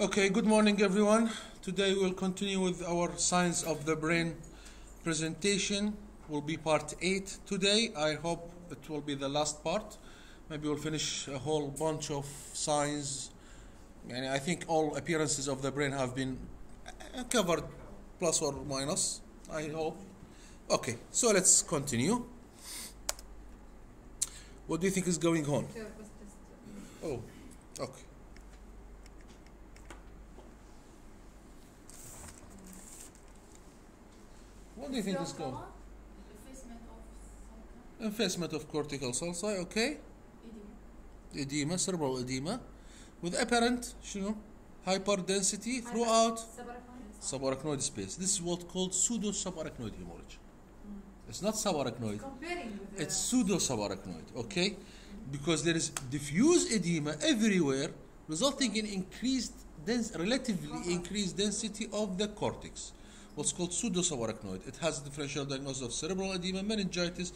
Okay, good morning everyone. Today we'll continue with our Signs of the Brain presentation. Will be part 8 today. I hope it will be the last part. Maybe we'll finish a whole bunch of signs. And I think all appearances of the brain have been covered plus or minus. I hope. Okay, so let's continue. What do you think is going on? Oh, okay. What do you think is going? Effacement of cortical sulci, okay. Edema, cerebral edema, with apparent, you know, hyperdensity throughout subarachnoid space. This is what's called pseudo subarachnoid hemorrhage. It's not subarachnoid. It's pseudo subarachnoid, okay? Because there is diffuse edema everywhere, resulting in increased dens- relatively increased density of the cortex. What's called pseudo subarachnoid. It has a differential diagnosis of cerebral edema, meningitis,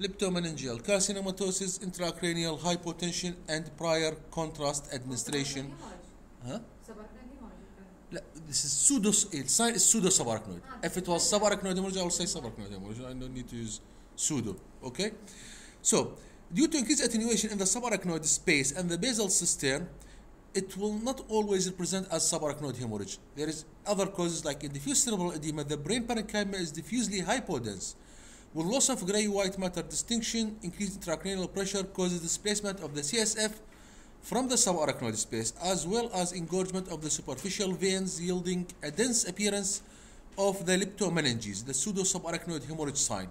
leptomeningeal carcinomatosis, intracranial hypotension, and prior contrast administration. Huh? لا, this is pseudo. It's pseudo subarachnoid. Ah, if it was subarachnoid hemorrhage, I will say subarachnoid hemorrhage. I don't need to use pseudo. Okay. So, due to increased attenuation in the subarachnoid space and the basal cistern, it will not always represent as subarachnoid hemorrhage. There is other causes like in diffuse cerebral edema, the brain parenchyma is diffusely hypodense. With loss of gray-white matter distinction, increased intracranial pressure causes displacement of the CSF from the subarachnoid space, as well as engorgement of the superficial veins, yielding a dense appearance of the leptomeninges, the pseudo subarachnoid hemorrhage sign.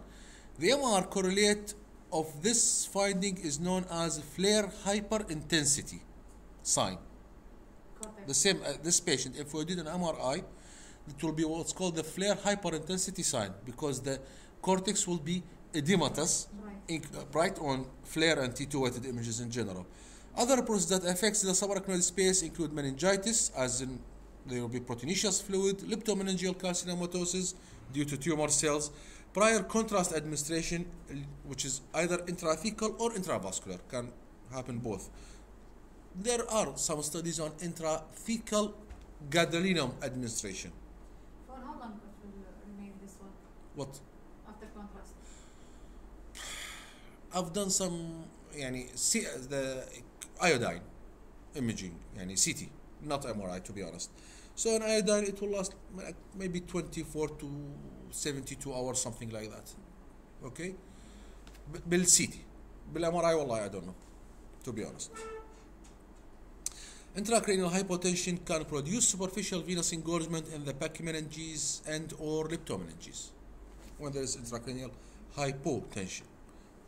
The MR correlate of this finding is known as FLAIR hyperintensity sign. The same, uh, this patient, if we did an MRI, it will be what's called the FLAIR hyperintensity sign because the cortex will be edematous, in, uh, bright on FLAIR and T2 weighted images in general. Other processes that affects the subarachnoid space include meningitis, as in there will be proteinaceous fluid, leptomeningeal carcinomatosis due to tumor cells, prior contrast administration, which is either intrathecal or intravascular, can happen both There are some studies on intrathecal gadolinium administration. For how long it will remain this one What after contrast? I've done some يعني C, the iodine imaging يعني CT not MRI to be honest so an iodine it will last like maybe 24 to 72 hours something like that okay ب- بالCT بالMRI والله I don't know to be honest Intracranial hypotension can produce superficial venous engorgement in the pachymeninges and or leptomeninges when there is intracranial hypotension.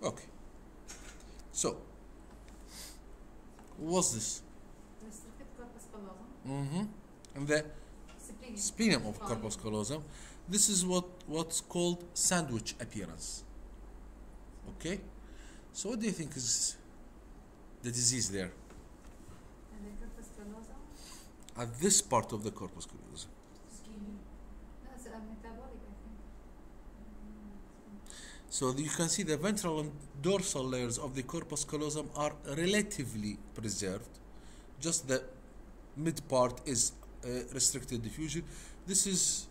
Okay. So, what's this? Restricted corpus callosum. Mm-hmm. And the splenium of corpus callosum. This is what what's called sandwich appearance. Okay. So, what do you think is the disease there And the corpus callosum. At this part of the corpus callosum? So you can see the ventral and dorsal layers of the corpus callosum are relatively preserved. Just the mid part is uh, restricted diffusion. This is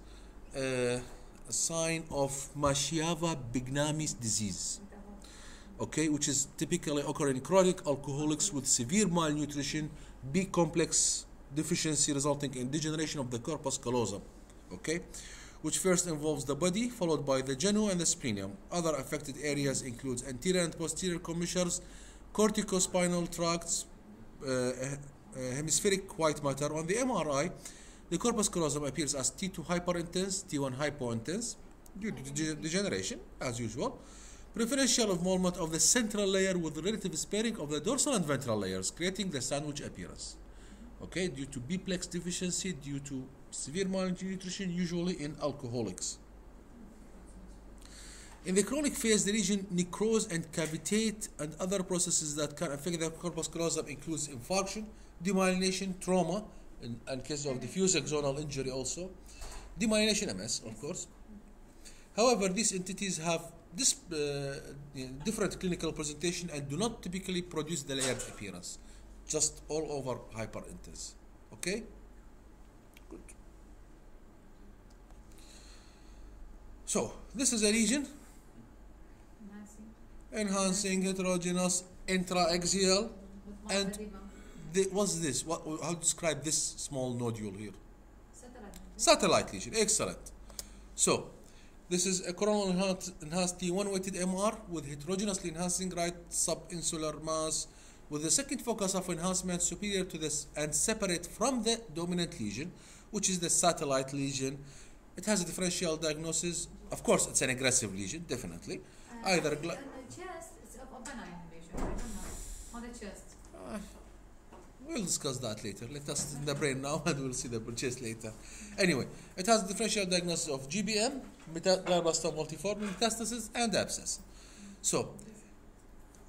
uh, a sign of Marchiafava Bignami's disease, okay, which is typically occurring in chronic alcoholics with severe malnutrition, B complex deficiency resulting in degeneration of the corpus callosum, okay, which first involves the body, followed by the genu and the splenium. Other affected areas includes anterior and posterior commissures, corticospinal tracts, uh, uh, hemispheric white matter. On the MRI, the corpus callosum appears as T2 hyperintense, T1 hypointense, due to dege- degeneration, as usual. Preferential involvement of the central layer with relative sparing of the dorsal and ventral layers, creating the sandwich appearance. Okay, due to B-plex deficiency, due to severe malnutrition, usually in alcoholics. In the chronic phase, the region necrose and cavitate, and other processes that can affect the corpus callosum includes infarction, demyelination, trauma, in, in case of diffuse axonal injury also, demyelination MS, of course. However, these entities have this uh, different clinical presentation and do not typically produce the layered appearance, just all over hyperintense. Okay? Good. So, this is a region enhancing heterogeneous intraaxial and the, what's this? What, how describe this small nodule here? Satellite. Lesion. Excellent. So, this is a coronal enhanced, enhanced T1 weighted MR with heterogeneously enhancing right subinsular mass with the second focus of enhancement superior to this and separate from the dominant lesion, which is the satellite lesion. It has a differential diagnosis. Of course, it's an aggressive lesion, definitely. Uh, Either I think gla- on the chest, it's a benign lesion. I don't know. On the chest. Uh, we'll discuss that later. Let us in the brain now and we'll see the chest later. Anyway, it has a differential diagnosis of GBM, glioblastoma multiforme metastasis, and abscess. So,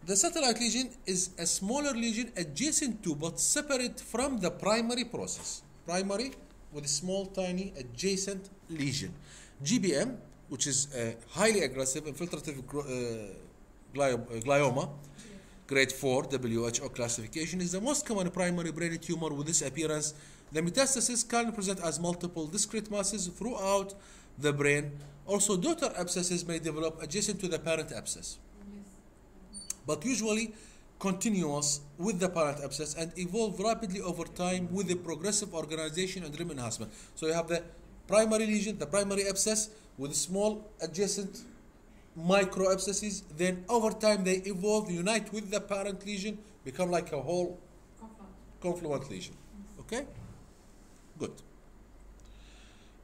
the satellite lesion is a smaller lesion adjacent to but separate from the primary process. Primary with a small, tiny, adjacent lesion. GBM, which is a highly aggressive infiltrative uh, uh, glioma, grade 4 WHO classification is the most common primary brain tumor with this appearance. The metastasis can present as multiple discrete masses throughout the brain. Also, daughter abscesses may develop adjacent to the parent abscess. But usually continuous with the parent abscess and evolve rapidly over time with the progressive organization and rim enhancement. So you have the primary lesion, the primary abscess with small adjacent micro abscesses. Then over time they evolve, unite with the parent lesion, become like a whole confluent lesion. Okay? Good.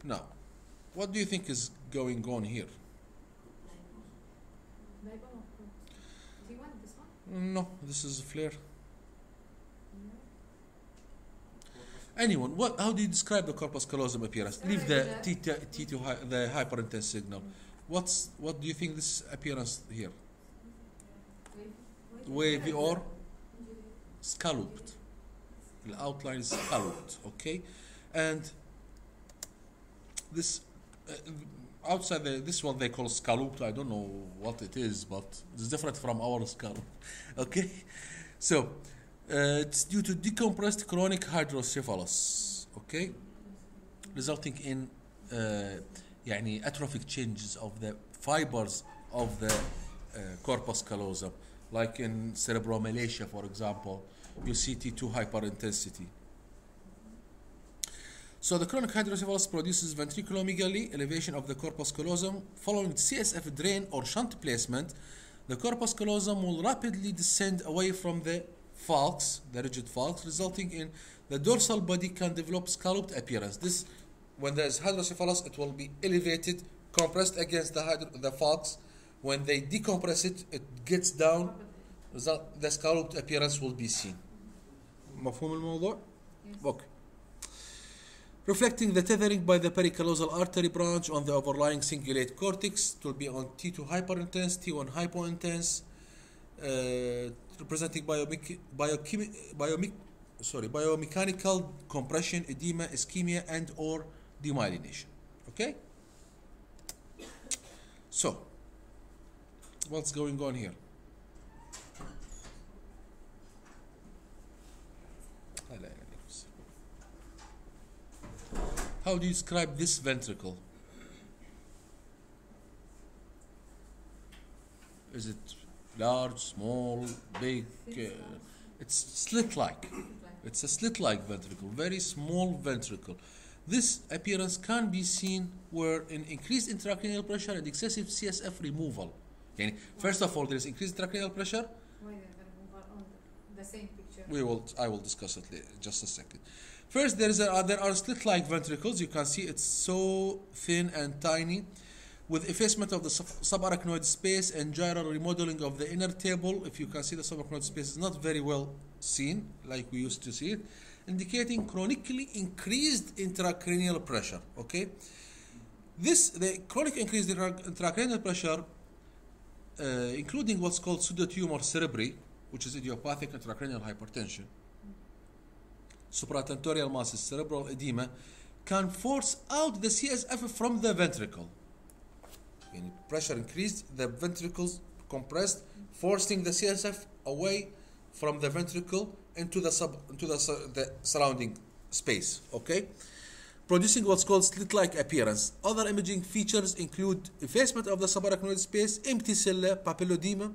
Now, what do you think is going on here? Label of course. Do you want this one? No, this is a FLAIR. Anyone, what? How do you describe the corpus callosum appearance? Leave the T, T to hi, the hyperintense signal. What's what do you think this appearance here? Wavy or scalloped. The outline is scalloped. Okay, and this uh, outside the this one they call scalloped. I don't know what it is, but it's different from our scallop. Okay, so uh, it's due to decompressed chronic hydrocephalus. Okay, resulting in uh, يعني atrophic changes of the fibers of the uh, corpus callosum, like in cerebromalacia, for example, you see T2 hyperintensity. So the chronic hydrocephalus produces ventriculomegaly, elevation of the corpus callosum. Following CSF drain or shunt placement, the corpus callosum will rapidly descend away from the falx, the rigid falx, resulting in the dorsal body can develop scalloped appearance. This, when there is hydrocephalus, it will be elevated, compressed against the, hydro, the falx. When they decompress it, it gets down. Result, the scalloped appearance will be seen. مفهوم الموضوع؟ Yes. Okay. Reflecting the tethering by the pericallosal artery branch on the overlying cingulate cortex, will be on T2 hyperintense, T1 hypointense, uh, representing biomic, biochemi, biomic, sorry, biomechanical compression, edema, ischemia, and or demyelination. Okay? So, what's going on here? How do you describe this ventricle? Is it large, small, big? Uh, it's slit-like. It's a slit-like ventricle, very small ventricle. This appearance can be seen where in increased intracranial pressure and excessive CSF removal. Yani, first of all, there is increased intracranial pressure. Why they're gonna move on on the, the same picture? We will. I will discuss it later, just a second. First, there is a, uh, there are slit-like ventricles. You can see it's so thin and tiny, with effacement of the subarachnoid space and gyral remodeling of the inner table. If you can see the subarachnoid space is not very well seen, like we used to see it, indicating chronically increased intracranial pressure. Okay, this the chronic increased intra- intracranial pressure, uh, including what's called pseudotumor cerebri, which is idiopathic intracranial hypertension, supratentorial masses, cerebral edema, can force out the CSF from the ventricle. When pressure increased, the ventricles compressed, forcing the CSF away from the ventricle into the sub into the, the surrounding space. Okay, producing what's called slit-like appearance. Other imaging features include effacement of the subarachnoid space, empty sella, papilledema,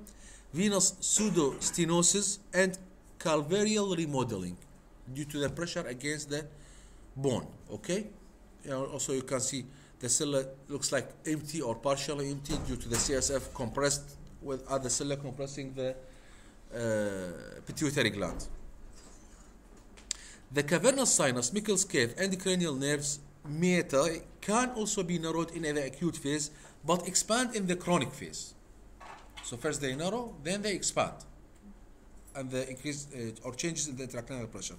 venous pseudostenosis, and calvarial remodeling due to the pressure against the bone. Okay. Know, also, you can see the sella looks like empty or partially empty due to the CSF compressed with other sella compressing the uh, pituitary gland. The cavernous sinus, Meckel's cave, and cranial nerves meatai can also be narrowed in the acute phase but expand in the chronic phase. So first they narrow, then they expand, and the increase uh, or changes in the intracranial pressure.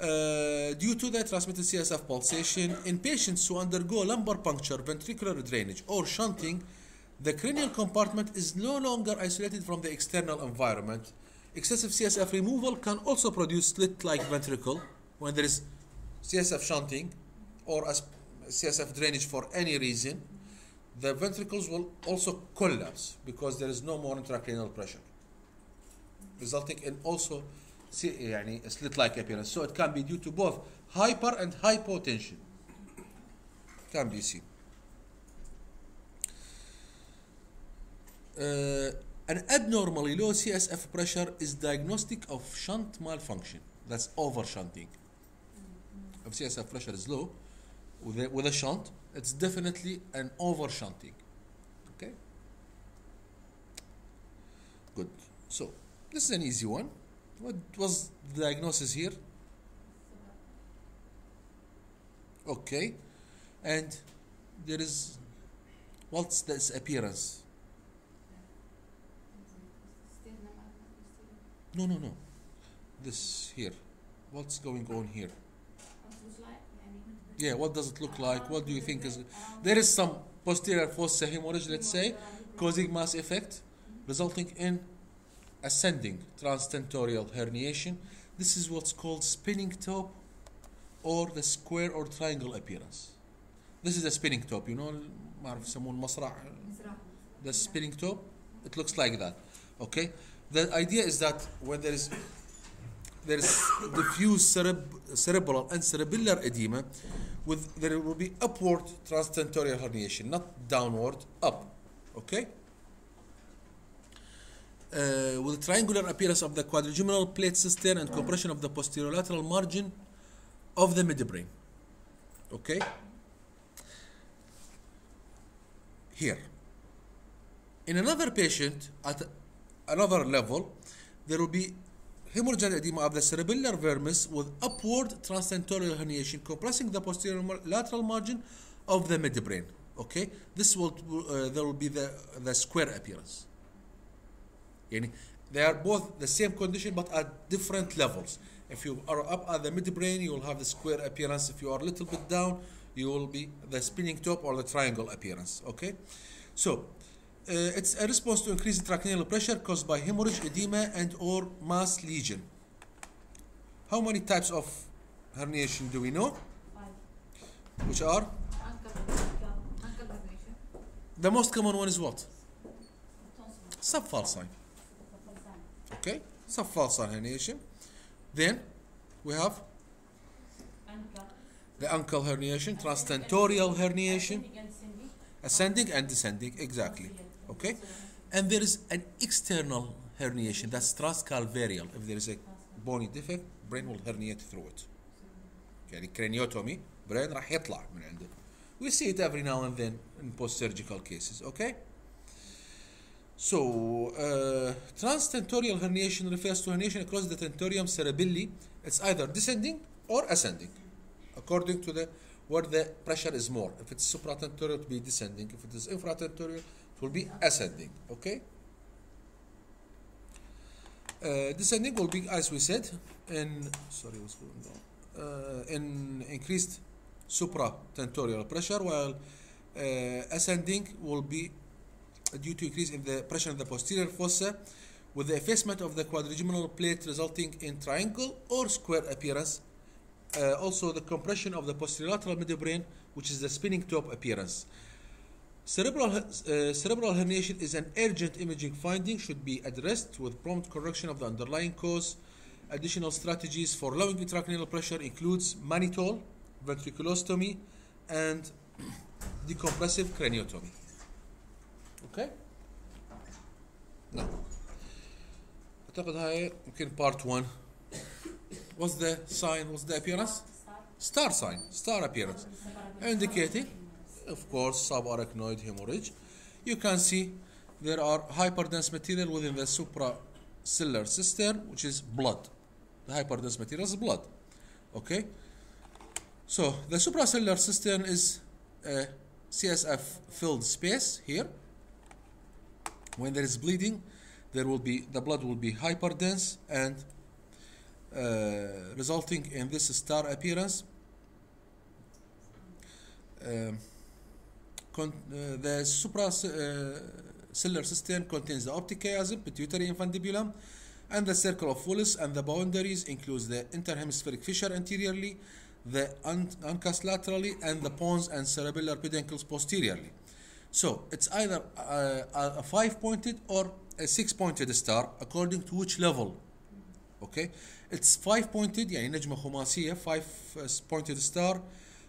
Uh, due to the transmitted CSF pulsation in patients who undergo lumbar puncture, ventricular drainage, or shunting, the cranial compartment is no longer isolated from the external environment. Excessive CSF removal can also produce slit-like ventricle when there is CSF shunting or as CSF drainage for any reason. The ventricles will also collapse because there is no more intracranial pressure, resulting in also يعني slit-like appearance. So it can be due to both hyper and hypotension. Can be seen. Uh, an abnormally low CSF pressure is diagnostic of shunt malfunction. That's over shunting. If CSF pressure is low with a, with a shunt, it's definitely an over shunting. Okay? Good. So, this is an easy one. What was the diagnosis here? Okay. And there is what's this appearance? No, no, no. This here. What's going on here? Yeah, what does it look like? What do you think is there is some posterior fossa hemorrhage, let's say, causing mass effect, resulting in ascending transtentorial herniation. This is what's called spinning top or the square or triangle appearance. This is a spinning top, you know, ما أعرف يسموه المصرع the spinning top it looks like that okay the idea is that when there is there is diffuse cereb- cerebral and cerebellar edema with there will be upward transtentorial herniation not downward up okay Uh, with triangular appearance of the quadrigeminal plate cistern and compression of the posterolateral margin of the midbrain okay here in another patient at another level, there will be hemorrhagic edema of the cerebellar vermis with upward transtentorial herniation compressing the posterior lateral margin of the midbrain. Okay, this will uh, there will be the the square appearance. Yani they are both the same condition but at different levels. If you are up at the midbrain, you will have the square appearance. If you are a little bit down, you will be the spinning top or the triangle appearance. Okay, so uh, it's a response to increased intracranial pressure caused by hemorrhage, edema, and or mass lesion. How many types of herniation do we know? Five. Which are? The most common one is what? Subfalcine. Okay, it's a false herniation. Then we have the uncal herniation, transtentorial herniation, ascending and descending, exactly. Okay, and there is an external herniation that's transcalvarial. If there is a bony defect, brain will herniate through it. يعني craniotomy brain راح يطلع من عنده. We see it every now and then in post-surgical cases, okay? So, uh, transtentorial herniation refers to herniation across the tentorium cerebelli. It's either descending or ascending, according to the where the pressure is more. If it's supratentorial, it will be descending. If it is infratentorial, it will be ascending. Okay. Uh, descending will be, as we said, in sorry, what's going on? Uh, in increased supratentorial pressure, while uh, ascending will be due to increase in the pressure in the posterior fossa with the effacement of the quadrigeminal plate resulting in triangle or square appearance. Uh, also the compression of the posterior posterolateral midbrain which is the spinning top appearance. Cerebral, uh, cerebral herniation is an urgent imaging finding should be addressed with prompt correction of the underlying cause. Additional strategies for lowering intracranial pressure includes mannitol, ventriculostomy, and decompressive craniotomy. Okay? Now, اعتقد هاي يمكن part 1 What's the sign? What's the appearance? Star sign, star appearance, indicating, of course, subarachnoid hemorrhage. You can see there are hyperdense material within the suprasellar cistern, which is blood. The hyperdense material is blood. Okay. So the suprasellar cistern is a CSF filled space here. When there is bleeding, there will be the blood will be hyperdense and uh, resulting in this star appearance. Um, uh, the suprasellar cistern contains the optic chiasm, pituitary infundibulum, and the circle of Willis, and the boundaries includes the interhemispheric fissure anteriorly, the un- uncus laterally, and the pons and cerebellar peduncles posteriorly. So it's either uh, a a five-pointed or a six-pointed star according to which level. Okay, it's five-pointed يعني نجمة خماسية five uh, pointed star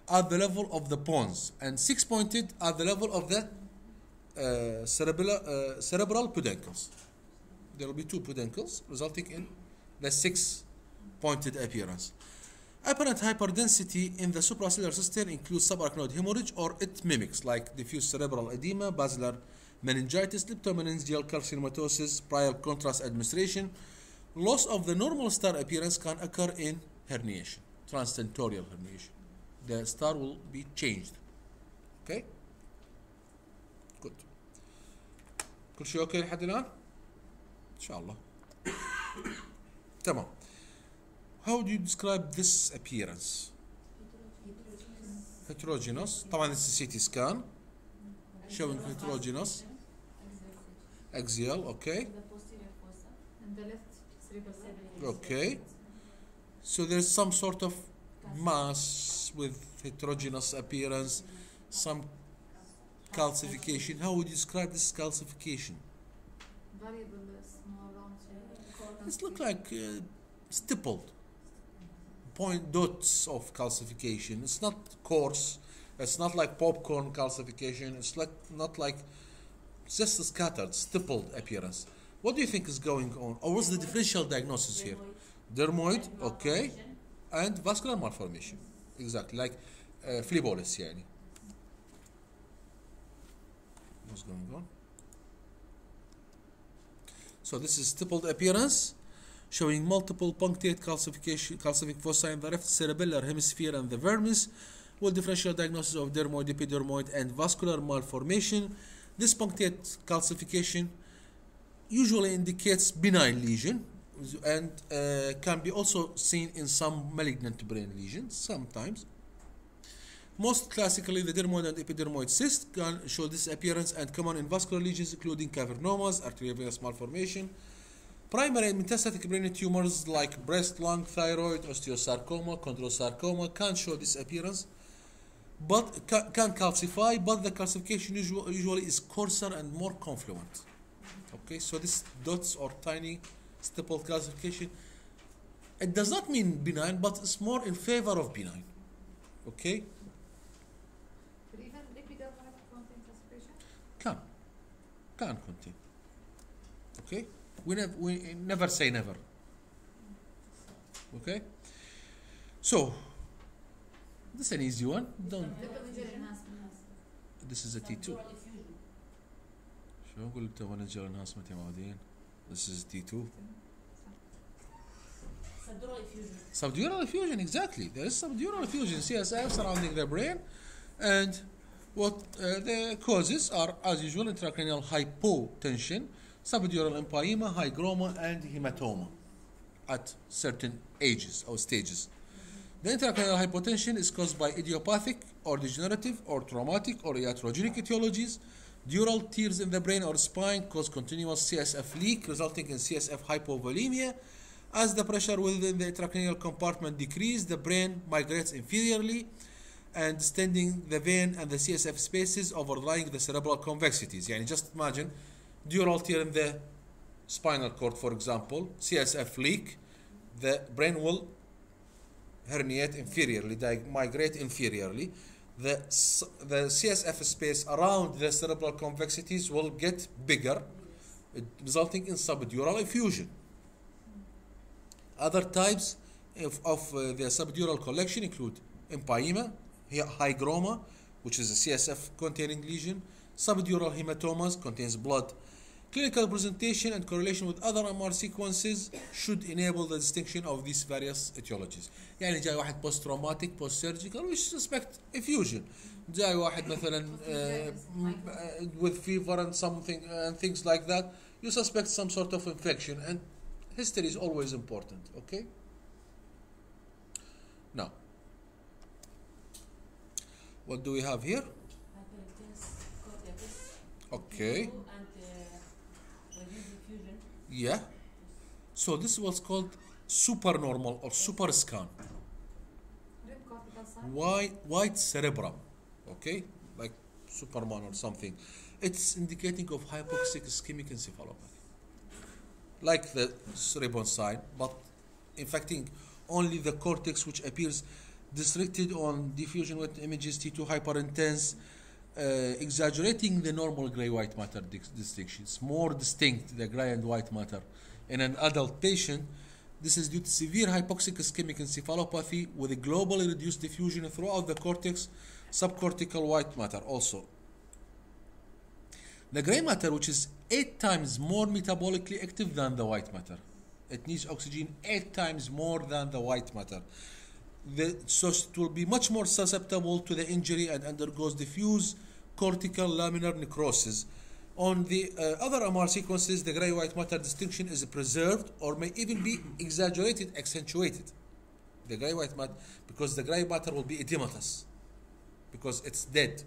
at the level of the pons and six-pointed at the level of the uh, cerebral uh, cerebral peduncles. There will be two peduncles resulting in the six-pointed appearance. Apparent hyperdensity in the suprasellar cistern includes subarachnoid hemorrhage or it mimics, like diffuse cerebral edema, basilar meningitis, leptomeningeal carcinomatosis, prior contrast administration. Loss of the normal star appearance can occur in herniation, transtentorial herniation. The star will be changed. Okay? Good. كل شيء اوكي لحد الان؟ ان شاء How do you describe this appearance? Heterogeneous. طبعا this is CT scan showing heterogeneous axial. Okay. The posterior fossa and the left cerebral septum. Okay. So there's some sort of mass with heterogeneous appearance, some calcification. How would you describe this calcification? Variable uh, small round shape. It's look like uh, stippled point dots of calcification. It's not coarse. It's not like popcorn calcification. It's like not like it's just a scattered, stippled appearance. What do you think is going on? Or what's the differential diagnosis here? Dermoid, okay, and vascular malformation. Exactly, like uh, phleboliths, yani. Mm-hmm. What's going on? So this is stippled appearance showing multiple punctate calcification, calcific foci in the left cerebellar hemisphere and the vermis with differential diagnosis of dermoid, epidermoid, and vascular malformation. This punctate calcification usually indicates benign lesion and uh, can be also seen in some malignant brain lesions sometimes. Most classically, the dermoid and epidermoid cysts can show this appearance and common in vascular lesions including cavernomas, arteriovenous malformation, Primary and metastatic brain tumors like breast, lung, thyroid, osteosarcoma, chondrosarcoma can show this appearance, but ca- can calcify, but the calcification usual, usually is coarser and more confluent. Okay, so this dots or tiny stippled calcification, it does not mean benign, but it's more in favor of benign. Okay, But even epidermal contain calcification. can, can contain. Okay, we never we never say never. Okay, so this is an easy one. Don't. Leptomeningeal enhancement. This is a T2 شو اقول تمانجر enhancement يا معودين This is T2 Subdural effusion, exactly. There is subdural effusion, CSF surrounding the brain, and what uh, the causes are, as usual, intracranial hypotension, subdural empyema, hygroma, and hematoma at certain ages or stages. The intracranial hypotension is caused by idiopathic or degenerative or traumatic or iatrogenic etiologies. Dural tears in the brain or spine cause continuous CSF leak, resulting in CSF hypovolemia. As the pressure within the intracranial compartment decreases, the brain migrates inferiorly and distending the vein and the CSF spaces overlying the cerebral convexities. يعني just imagine dural tear in the spinal cord, for example, CSF leak, the brain will herniate inferiorly, migrate inferiorly, the, the CSF space around the cerebral convexities will get bigger, resulting in subdural effusion. Other types of, of uh, the subdural collection include empyema, hygroma, which is a CSF containing lesion, subdural hematomas contains blood. Clinical presentation and correlation with other MR sequences should enable the distinction of these various etiologies. يعني جاي واحد post traumatic post surgical which suspect effusion. جاي واحد مثلا uh, m- uh, with fever and something uh, and things like that. You suspect some sort of infection and history is always important. Okay. Now, what do we have here? Okay. And reduce diffusion. Yeah. So this was called supernormal or super scan. Red cortical sign. White, white cerebrum. Okay? Like Superman or something. It's indicating of hypoxic ischemic encephalopathy. Like the cerebron sign, but infecting only the cortex which appears restricted on diffusion with images T2 hyperintense, uh, exaggerating the normal gray-white matter dis- distinctions. More distinct, the gray and white matter. In an adult patient, this is due to severe hypoxic ischemic encephalopathy with a globally reduced diffusion throughout the cortex, subcortical white matter also. The gray matter, which is eight times more metabolically active than the white matter, it needs oxygen eight times more than the white matter. The, so it will be much more susceptible to the injury and undergoes diffuse cortical laminar necrosis. On the uh, other MR sequences, the gray white matter distinction is preserved or may even be exaggerated, accentuated. The gray white matter, because the gray matter will be edematous, because it's dead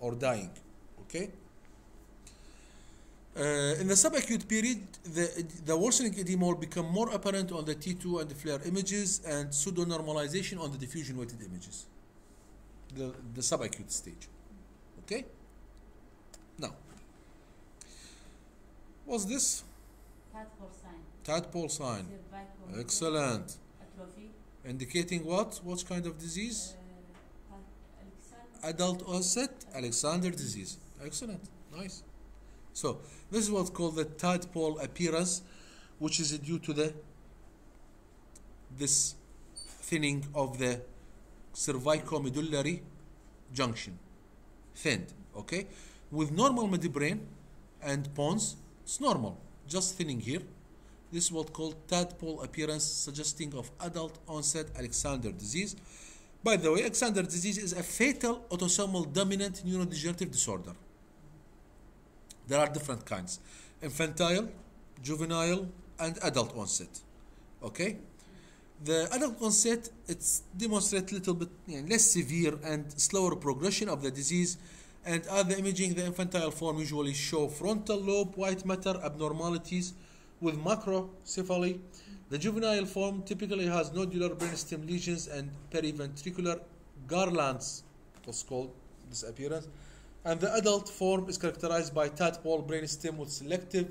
or dying. Okay? Uh, in the subacute period, the, the worsening edema will become more apparent on the T2 and the FLAIR images and pseudo-normalization on the diffusion-weighted images. The, the subacute stage. Okay? Now, what's this? Tadpole sign. Tadpole sign. Excellent. Atrophy. Indicating what? What kind of disease? Uh, Alexander. Adult onset Alexander disease. Excellent. Nice. So, this is what's called the tadpole appearance, which is due to the this thinning of the cervicomedullary junction. Thinned, okay? With normal midbrain and pons, it's normal, just thinning here. This is what's called tadpole appearance, suggesting of adult onset Alexander disease. By the way, Alexander disease is a fatal autosomal dominant neurodegenerative disorder. There are different kinds. Infantile, juvenile, and adult onset. Okay? The adult onset it's demonstrate little bit you know, less severe and slower progression of the disease. And other imaging the infantile form usually show frontal lobe white matter abnormalities with macrocephaly. The juvenile form typically has nodular brainstem lesions and periventricular garlands. What's called this appearance and the adult form is characterized by tadpole brainstem with selective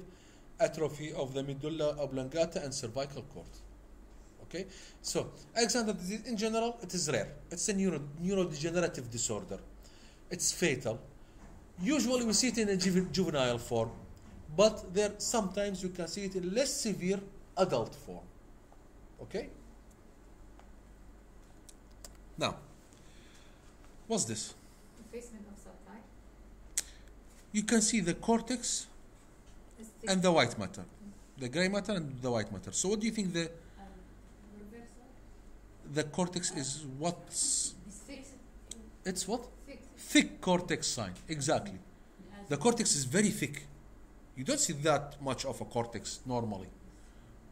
atrophy of the medulla oblongata and cervical cord Okay, so Alexander disease in general it is rare. It's a neuro, neurodegenerative disorder. It's fatal. Usually we see it in a juve- juvenile form, but there sometimes you can see it in less severe adult form. Okay. Now, what's this? Effacement of subtype. You can see the cortex and the white matter, the gray matter and the white matter. So, what do you think the Um, the cortex is? What's it's what? Thick cortex sign. Exactly. The cortex is very thick. You don't see that much of a cortex normally.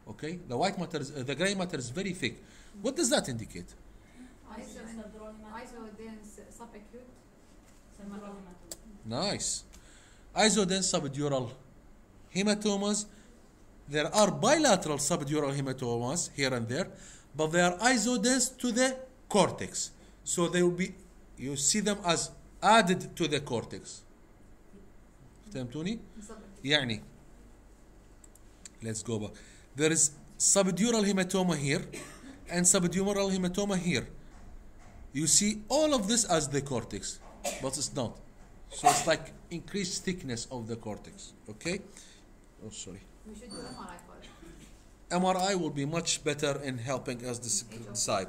Okay? The white matter is, uh, the gray matter is very thick. What does that indicate? Iso and subacute. Nice Isodense subdural hematomas. There are bilateral subdural hematomas here and there, but they are isodense to the cortex. So they will be, you see them as added to the cortex. فهمتوني؟ يعني let's go back. There is subdural hematoma here and subdural hematoma here. You see all of this as the cortex, but it's not. So it's like increased thickness of the cortex. Okay? Oh, sorry. We should do MRI for it. MRI will be much better in helping us decide.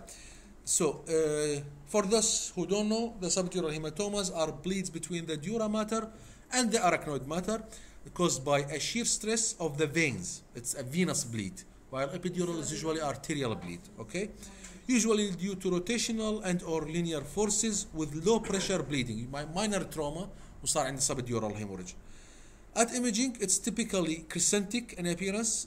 So, uh, for those who don't know, the subdural hematomas are bleeds between the dura mater and the arachnoid mater caused by a shear stress of the veins. It's a venous bleed, while epidural is usually arterial bleed. Okay, usually due to rotational and or linear forces with low pressure bleeding. Mi- Minor trauma وصار عند subdural hemorrhage. At imaging, it's typically crescentic in appearance,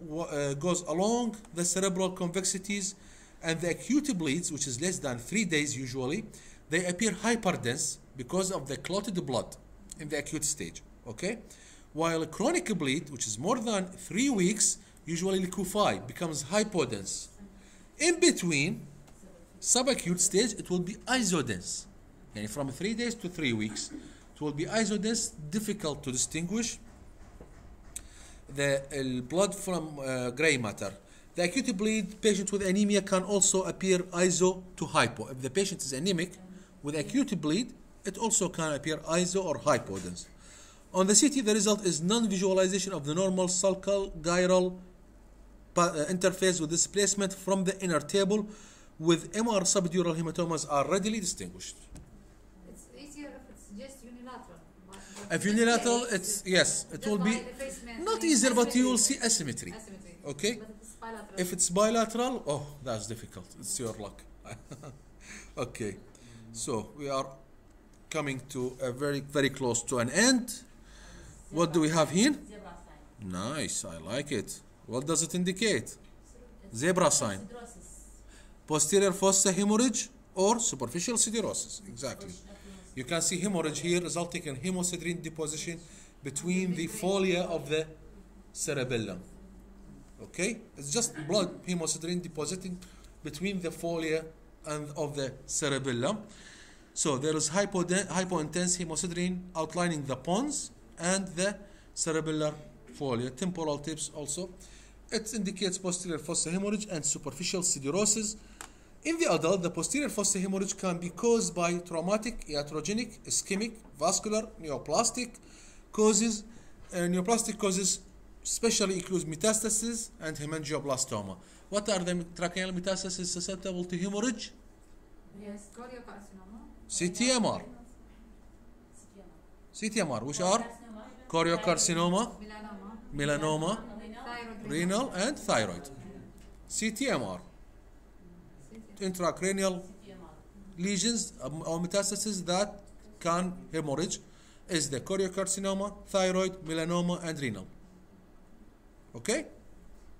wa- uh, goes along the cerebral convexities, and the acute bleeds, which is less than three days usually, they appear hyperdense because of the clotted blood in the acute stage. Okay, while a chronic bleed, which is more than three weeks, usually liquefy, becomes hypodense. In between, subacute stage, it will be isodense. And from three days to three weeks, it will be isodense, difficult to distinguish the uh, blood from uh, gray matter. The acute bleed patient with anemia can also appear iso to hypo. If the patient is anemic with acute bleed, it also can appear iso or hypodense. On the CT, the result is non-visualization of the normal sulcal gyral Uh, interface with displacement from the inner table with MR subdural hematomas are readily distinguished. It's easier if it's just unilateral. If unilateral, it's yes, it will be not easier, but you will see asymmetry. Asymmetry. Okay? It's. If it's bilateral, oh, that's difficult. It's your luck. okay, so we are coming to a very, very close to an end. What do we have here? Nice, I like it. What does it indicate? Zebra sign. Posterior fossa hemorrhage or superficial siderosis. Exactly. You can see hemorrhage here resulting in hemosiderin deposition between the folia of the cerebellum. Okay? It's just blood hemosiderin depositing between the folia and of the cerebellum. So there is hypo hypointense hemosiderin outlining the pons and the cerebellar folia, temporal tips also. It indicates posterior fossa hemorrhage and superficial siderosis. In the adult, the posterior fossa hemorrhage can be caused by traumatic, iatrogenic, ischemic, vascular, neoplastic causes. Uh, neoplastic causes especially include metastasis and hemangioblastoma. What are the tracheal metastases susceptible to hemorrhage? Yes. CTMR. CTMR, which are choriocarcinoma, Melanoma. melanoma. Renal, and thyroid. CTMR, intracranial lesions um, or metastases that can hemorrhage is the choriocarcinoma, thyroid, melanoma, and renal. Okay?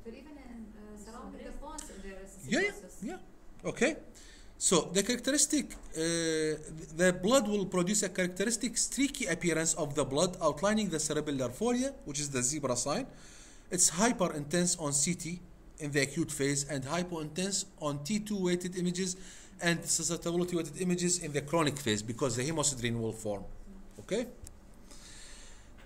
But even in uh, surrounding the bones, there is Yeah, yeah, yeah. Okay. So the characteristic, uh, the blood will produce a characteristic streaky appearance of the blood outlining the cerebellar folia, which is the zebra sign. It's hyper intense on CT in the acute phase and hypo intense on T2 weighted images and susceptibility weighted images in the chronic phase because the hemosiderin will form. Okay?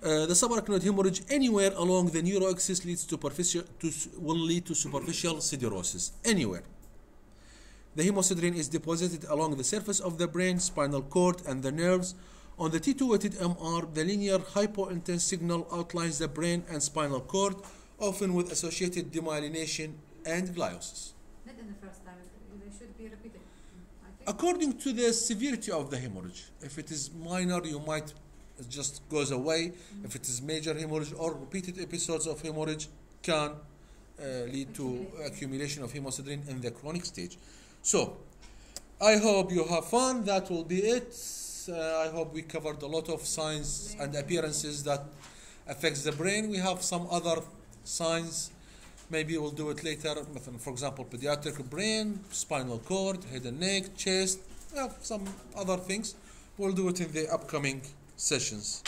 Uh, the subarachnoid hemorrhage anywhere along the neuroaxis leads to superficial to, will lead to superficial siderosis anywhere. The hemosiderin is deposited along the surface of the brain, spinal cord, and the nerves. On the T2 weighted MR, the linear hypointense signal outlines the brain and spinal cord, often with associated demyelination and gliosis. Not in the first time. They should be repeated. According to the severity of the hemorrhage, if it is minor, you might it just goes away. If it is major hemorrhage or repeated episodes of hemorrhage can uh, lead to accumulation of hemosiderin in the chronic stage. So, I hope you have fun. That will be it. Uh, I hope we covered a lot of signs and appearances that affects the brain. We have some other signs. Maybe we'll do it later. For example, pediatric brain, spinal cord, head and neck, chest. We have some other things. We'll do it in the upcoming sessions.